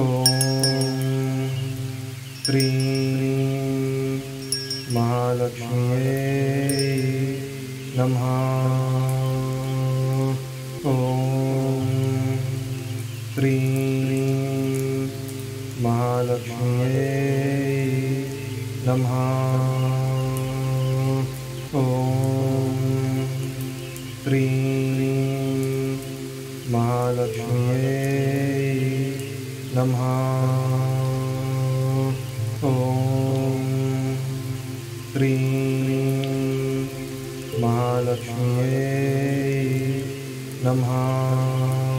ॐ श्रीं महालक्ष्म्यै नमः ॐ नमः ॐ श्रीं महालक्ष्म्यै नमः। ॐ श्रीं महालक्ष्म्यै नमः